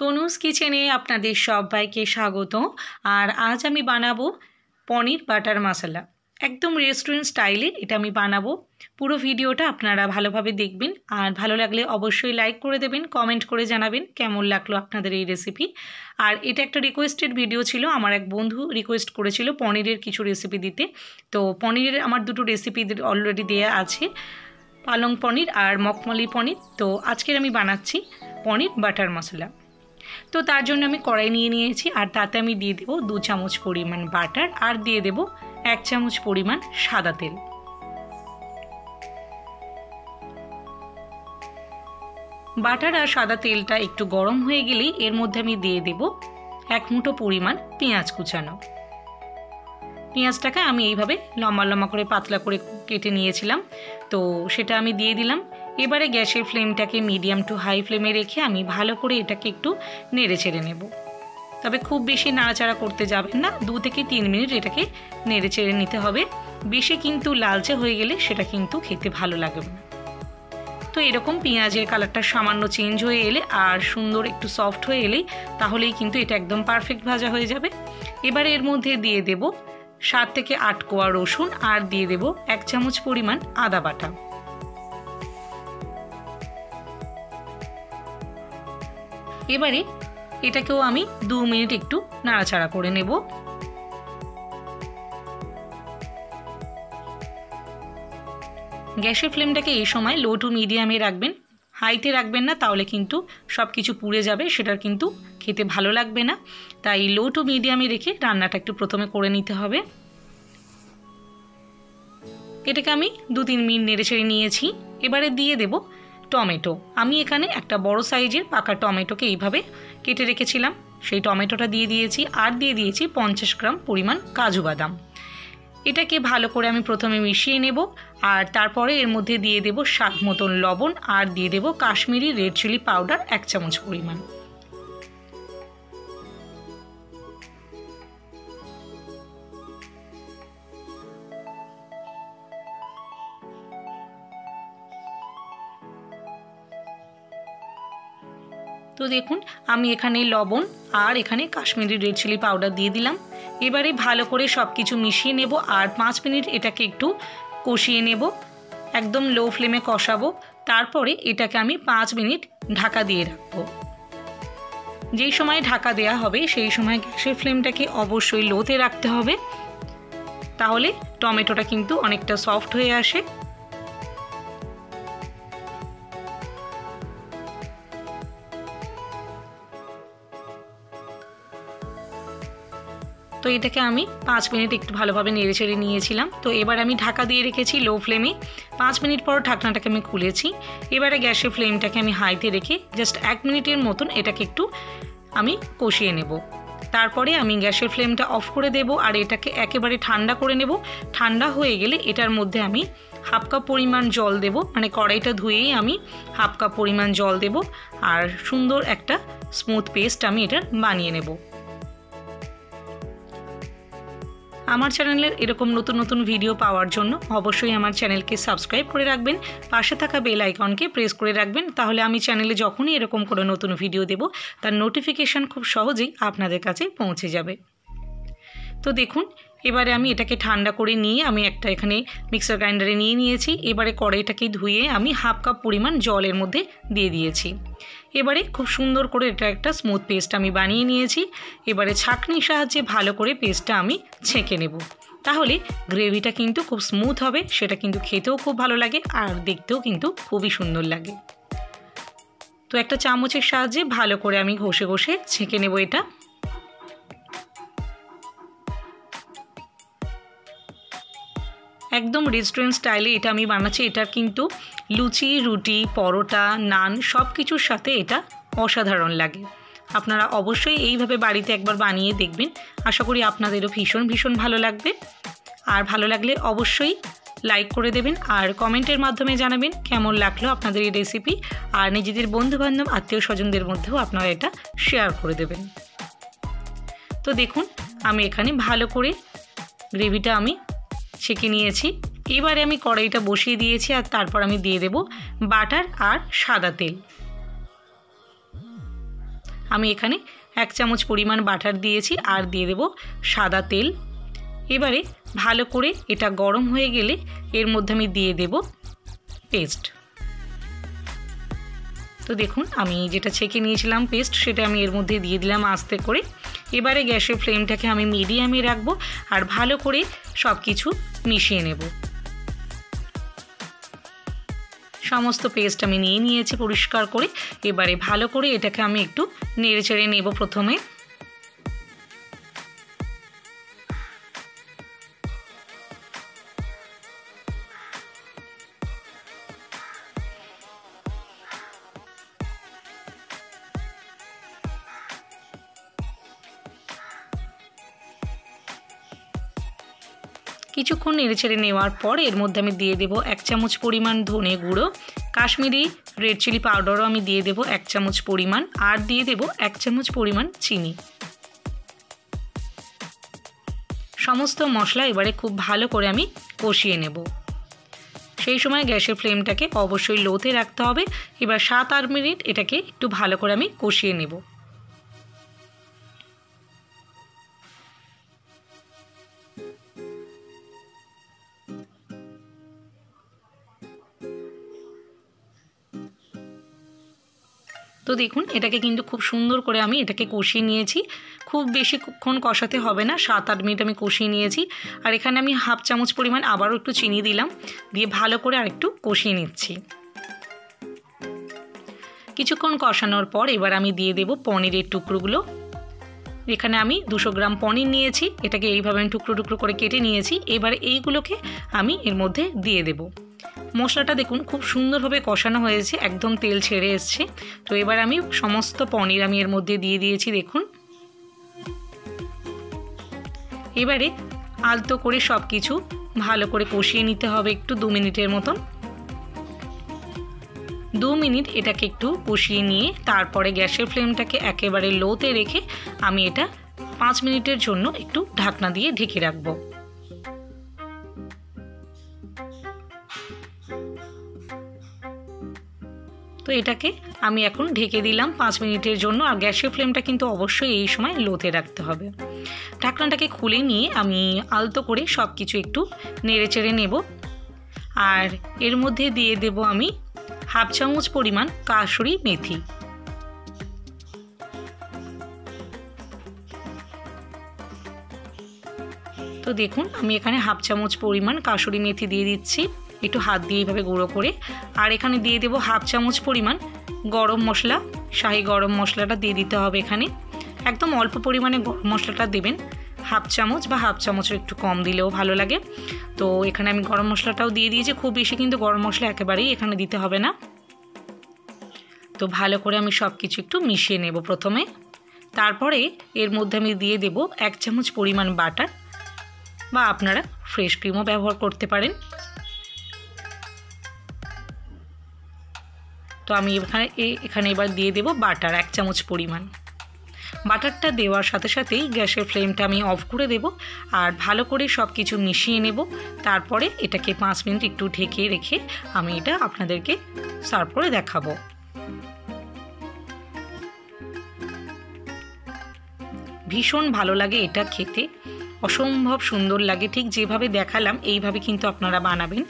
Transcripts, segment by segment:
তনুজ কিচেনে আপনাদের সবাইকে স্বাগত। আর আজ আমি বানাবো পনির বাটার মশলা। একদম রেস্টুরেন্ট স্টাইলে এটা আমি বানাবো। পুরো ভিডিওটা আপনারা ভালোভাবে দেখবেন। আর ভালো লাগলে অবশ্যই লাইক করে দেবেন কমেন্ট করে জানাবেন কেমন লাগল আপনাদের এই রেসিপি আর এটা একটা রিকোয়েস্টেড ভিডিও ছিল, আমার এক বন্ধু রিকোয়েস্ট করেছিল পনিরের কিছু রেসিপি দিতে। তো পনিরের আমার দুটো রেসিপি অলরেডি দেওয়া আছে। পালং পনির আর মখমলি পনির। তো আজকের আমি বানাচ্ছি পনির বাটার মশলা। তো তার জন্য আমি কড়াই নিয়ে নিয়েছি, আর তাতে আমি দিয়ে দেবো দু চামচ পরিমাণ বাটার, আর দিয়ে দেবো এক চামচ পরিমাণ সাদা তেল। বাটার আর সাদা তেলটা একটু গরম হয়ে গেলেই এর মধ্যে আমি দিয়ে দেব এক মুঠো পরিমাণ পেঁয়াজ কুচানো। পেঁয়াজটাকে আমি এইভাবে লম্বা লম্বা করে পাতলা করে কেটে নিয়েছিলাম, তো সেটা আমি দিয়ে দিলাম। এবারে গ্যাসের ফ্লেমটাকে মিডিয়াম টু হাই ফ্লেমে রেখে আমি ভালো করে এটাকে একটু নেড়ে ছেড়ে নেব। তবে খুব বেশি নাড়াচাড়া করতে যাবেন না, দু থেকে তিন মিনিট এটাকে নেড়ে চেড়ে নিতে হবে। বেশি কিন্তু লালচে হয়ে গেলে সেটা কিন্তু খেতে ভালো লাগবে না। তো এরকম পেঁয়াজের কালারটা সামান্য চেঞ্জ হয়ে এলে আর সুন্দর একটু সফট হয়ে এলেই তাহলেই কিন্তু এটা একদম পারফেক্ট ভাজা হয়ে যাবে। এবার এর মধ্যে দিয়ে দেব সাত থেকে আট কোয়া রসুন আর দিয়ে দেব এক চামচ পরিমাণ আদা বাটা। এবারে এটাকেও আমি দু মিনিট একটু নাড়াচাড়া করে নেব। গ্যাসের ফ্লেমটাকে এই সময় লো টু মিডিয়ামে রাখবেন। হাইতে রাখবেন না, তাহলে কিন্তু সব কিছু পুড়ে যাবে, সেটার কিন্তু খেতে ভালো লাগবে না। তাই লো টু মিডিয়ামে রেখে রান্নাটা একটু প্রথমে করে নিতে হবে। এটাকে আমি দু তিন মিনিট নেড়ে ছেড়ে নিয়েছি। এবারে দিয়ে দেব টমেটো। আমি এখানে একটা বড় সাইজের পাকা টমেটোকে এইভাবে কেটে রেখেছিলাম। সেই টমেটোটা দিয়ে দিয়েছি, আর দিয়ে দিয়েছি পঞ্চাশ গ্রাম পরিমাণ কাজু বাদাম। এটাকে ভালো করে আমি প্রথমে মিশিয়ে নেব, আর তারপরে এর মধ্যে দিয়ে দেব স্বাদ মতন লবণ, আর দিয়ে দেব কাশ্মীরি রেড চিলি পাউডার এক চামচ পরিমাণ। তো দেখুন, আমি এখানে লবণ আর এখানে কাশ্মীরি রেড চিলি পাউডার দিয়ে দিলাম। এবারে ভালো করে সব কিছু মিশিয়ে নেব আর পাঁচ মিনিট এটাকে একটু কষিয়ে নেব। একদম লো ফ্লেমে কষাবো। তারপরে এটাকে আমি পাঁচ মিনিট ঢাকা দিয়ে রাখব। যেই সময় ঢাকা দেয়া হবে, সেই সময় গ্যাসের ফ্লেমটাকে অবশ্যই লোতে রাখতে হবে। তাহলে টমেটোটা কিন্তু অনেকটা সফট হয়ে আসে। এটাকে আমি পাঁচ মিনিট একটু ভালোভাবে নেড়ে চেড়ে নিয়েছিলাম। তো এবার আমি ঢাকা দিয়ে রেখেছি লো ফ্লেমে পাঁচ মিনিট পর ঢাকনাটাকে আমি খুলেছি। এবারে গ্যাসের ফ্লেমটাকে আমি হাইতে রেখে জাস্ট এক মিনিটের মতন এটাকে একটু আমি কষিয়ে নেব। তারপরে আমি গ্যাসের ফ্লেমটা অফ করে দেব আর এটাকে একেবারে ঠান্ডা করে নেব। ঠান্ডা হয়ে গেলে এটার মধ্যে আমি হাফ কাপ পরিমাণ জল দেব। মানে কড়াইটা ধুয়েই আমি হাফ কাপ পরিমাণ জল দেব। আর সুন্দর একটা স্মুথ পেস্ট আমি এটা বানিয়ে নেব। আমার চ্যানেলের এরকম নতুন নতুন ভিডিও পাওয়ার জন্য অবশ্যই আমার চ্যানেলকে সাবস্ক্রাইব করে রাখবেন, পাশে থাকা বেল আইকনকে প্রেস করে রাখবেন, তাহলে আমি চ্যানেলে যখনই এরকম করে নতুন ভিডিও দেব, তার নোটিফিকেশান খুব সহজেই আপনাদের কাছে পৌঁছে যাবে। তো দেখুন, এবারে আমি এটাকে ঠান্ডা করে নিয়ে আমি একটা এখানে মিক্সার গ্রাইন্ডারে নিয়ে নিয়েছি, এবারে কড়াইটাকে ধুয়ে আমি হাফ কাপ পরিমাণ জলের মধ্যে দিয়ে দিয়েছি। এবারে খুব সুন্দর করে এটা একটা স্মুথ পেস্ট আমি বানিয়ে নিয়েছি। এবারে ছাঁকনির সাহায্যে ভালো করে পেস্টটা আমি ছেঁকে নেব। তাহলে গ্রেভিটা কিন্তু খুব স্মুথ হবে, সেটা কিন্তু খেতেও খুব ভালো লাগে আর দেখতেও কিন্তু খুবই সুন্দর লাগে। তো একটা চামচের সাহায্যে ভালো করে আমি ঘষে ঘষে ছেঁকে নেব এটা। একদম রেস্টুরেন্ট স্টাইলে এটা আমি বানাচ্ছি। এটার কিন্তু লুচি, রুটি, পরোটা, নান সব কিছুর সাথে এটা অসাধারণ লাগে। আপনারা অবশ্যই এইভাবে বাড়িতে একবার বানিয়ে দেখবেন। আশা করি আপনাদেরও ভীষণ ভীষণ ভালো লাগবে। আর ভালো লাগলে অবশ্যই লাইক করে দেবেন আর কমেন্টের মাধ্যমে জানাবেন কেমন লাগল আপনাদের এই রেসিপি আর নিজেদের বন্ধুবান্ধব, আত্মীয় স্বজনদের মধ্যেও আপনারা এটা শেয়ার করে দেবেন। তো দেখুন, আমি এখানে ভালো করে গ্রেভিটা আমি ছেঁকে নিয়েছি। এবারে আমি কড়াইটা বসিয়ে দিয়েছি আর তারপর আমি দিয়ে দেব বাটার আর সাদা তেল। আমি এখানে এক চামচ পরিমাণ বাটার দিয়েছি আর দিয়ে দেব সাদা তেল। এবারে ভালো করে এটা গরম হয়ে গেলে এর মধ্যে আমি দিয়ে দেব পেস্ট। তো দেখুন, আমি যেটা ছেঁকে নিয়েছিলাম পেস্ট, সেটা আমি এর মধ্যে দিয়ে দিলাম আস্তে করে। এবারে গ্যাসের ফ্লেমটাকে আমি মিডিয়ামে রাখব আর ভালো করে সব কিছু মিশিয়ে নেব। সমস্ত পেস্ট আমি নিয়ে নিয়েছি পরিষ্কার করে। এবারে ভালো করে এটাকে আমি একটু নেড়ে চেড়ে নেব প্রথমে। কিছুক্ষণ নেড়েচেড়ে নেওয়ার পর এর মধ্যে আমি দিয়ে দেবো এক চামচ পরিমাণ ধনে গুঁড়ো, কাশ্মীরি রেড চিলি পাউডারও আমি দিয়ে দেবো এক চামচ পরিমাণ, আর দিয়ে দেবো এক চামচ পরিমাণ চিনি। সমস্ত মশলা এবারে খুব ভালো করে আমি কষিয়ে নেব। সেই সময় গ্যাসের ফ্লেমটাকে অবশ্যই লোতে রাখতে হবে। এবার সাত আট মিনিট এটাকে একটু ভালো করে আমি কষিয়ে নেব। তো দেখুন, এটাকে কিন্তু খুব সুন্দর করে আমি এটাকে কষিয়ে নিয়েছি। খুব বেশিক্ষণ কষাতে হবে না সাত আট মিনিট আমি কষিয়ে নিয়েছি। আর এখানে আমি হাফ চামচ পরিমাণ আবারও একটু চিনি দিলাম, দিয়ে ভালো করে আর একটু কষিয়ে নিচ্ছি। কিছুক্ষণ কষানোর পর এবার আমি দিয়ে দেব পনিরের টুকরোগুলো। এখানে আমি দুশো গ্রাম পনির নিয়েছি, এটাকে এইভাবে আমি টুকরো টুকরো করে কেটে নিয়েছি। এবার এইগুলোকে আমি এর মধ্যে দিয়ে দেবো। মশলাটা দেখুন, খুব সুন্দরভাবে কষানো হয়েছে, একদম তেল ছেড়ে এসছে। তো এবার আমি সমস্ত পনির আমি এর মধ্যে দিয়ে দিয়েছি, দেখুন। এবারে আলতো করে সব কিছু ভালো করে কষিয়ে নিতে হবে একটু দু মিনিটের মতন। দু মিনিট এটাকে একটু কষিয়ে নিয়ে তারপরে গ্যাসের ফ্লেমটাকে একেবারে লোতে রেখে আমি এটা পাঁচ মিনিটের জন্য একটু ঢাকনা দিয়ে ঢেকে রাখব। তো এটাকে আমি এখন ঢেকে দিলাম পাঁচ মিনিটের জন্য, আর গ্যাসের ফ্লেমটা কিন্তু অবশ্যই এই সময় লোতে রাখতে হবে। ঢাকনাটাকে খুলে নিয়ে আমি আলতো করে সব কিছু একটু নেড়ে চেড়ে নেব। আর এর মধ্যে দিয়ে দেব আমি হাফ চামচ পরিমাণ কাসুরি মেথি। তো দেখুন, আমি এখানে হাফ চামচ পরিমাণ কাসুরি মেথি দিয়ে দিচ্ছি। একটু হাত দিয়ে এইভাবে গুঁড়ো করে। আর এখানে দিয়ে দেবো হাফ চামচ পরিমাণ গরম মশলা। শাহি গরম মশলাটা দিয়ে দিতে হবে এখানে। একদম অল্প পরিমাণে গরম মশলাটা দেবেন। হাফ চামচ বা হাফ চামচের একটু কম দিলেও ভালো লাগে। তো এখানে আমি গরম মশলাটাও দিয়ে দিয়েছি। খুব বেশি কিন্তু গরম মশলা একেবারেই এখানে দিতে হবে না। তো ভালো করে আমি সব কিছু একটু মিশিয়ে নেব প্রথমে। তারপরে এর মধ্যে আমি দিয়ে দেব এক চামচ পরিমাণ বাটার। বা আপনারা ফ্রেশ ক্রিমও ব্যবহার করতে পারেন। তো আমি এখানে এখানে এবার দিয়ে দেব বাটার, এক চামচ পরিমাণ। বাটারটা দেওয়ার সাথে সাথেই গ্যাসের ফ্লেমটা আমি অফ করে দেব আর ভালো করে সব কিছু মিশিয়ে নেব। তারপরে এটাকে পাঁচ মিনিট একটু ঢেকে রেখে আমি এটা আপনাদেরকে সার্ভ করে দেখাবো। ভীষণ ভালো লাগে এটা খেতে। অসম্ভব সুন্দর লাগে, ঠিক যেভাবে দেখালাম, এইভাবে কিন্তু আপনারা বানাবেন।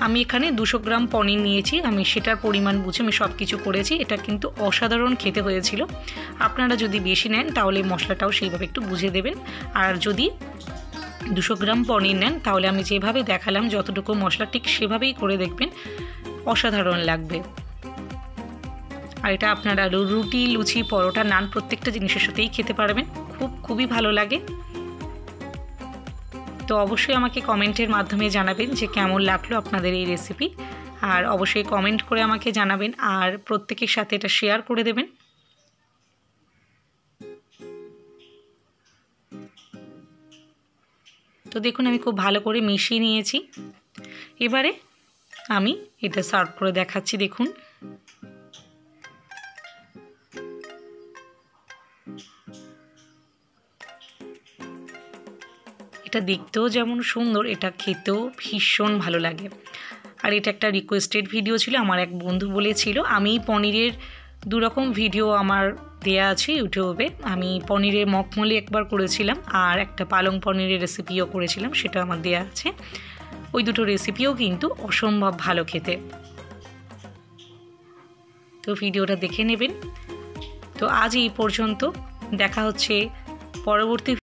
আমি এখানে দুশো গ্রাম পনির নিয়েছি। আমি সেটার পরিমাণ বুঝে আমি সব কিছু করেছি। এটা কিন্তু অসাধারণ খেতে হয়েছিল। আপনারা যদি বেশি নেন, তাহলে মশলাটাও সেইভাবে একটু বুঝে দেবেন। আর যদি দুশো গ্রাম পনির নেন, তাহলে আমি যেভাবে দেখালাম, যতটুকু মশলা, ঠিক সেভাবেই করে দেখবেন। অসাধারণ লাগবে। আর এটা আপনারা রুটি, লুচি, পরোটা, নান প্রত্যেকটা জিনিসের সাথেই খেতে পারবেন। খুব, খুবই ভালো লাগে। তো অবশ্যই আমাকে কমেন্টের মাধ্যমে জানাবেন যে কেমন লাগল আপনাদের এই রেসিপি আর অবশ্যই কমেন্ট করে আমাকে জানাবেন আর প্রত্যেকের সাথে এটা শেয়ার করে দেবেন। তো দেখুন, আমি খুব ভালো করে মিশিয়ে নিয়েছি। এবারে আমি এটা সার্ভ করে দেখাচ্ছি, দেখুন। এটা দেখতেও যেমন সুন্দর, এটা খেতেও ভীষণ ভালো লাগে। আর এটা একটা রিকোয়েস্টেড ভিডিও ছিল, আমার এক বন্ধু বলেছিল, আমি পনিরের দুরকম ভিডিও আমার দেয়া আছে ইউটিউবে। আমি পনিরের মখমলি একবার করেছিলাম, আর একটা পালং পনিরের রেসিপিও করেছিলাম, সেটা আমার দেয়া আছে। ওই দুটো রেসিপিও কিন্তু অসম্ভব ভালো খেতে। তো ভিডিওটা দেখে নেবেন। তো আজ এই পর্যন্ত, দেখা হচ্ছে পরবর্তী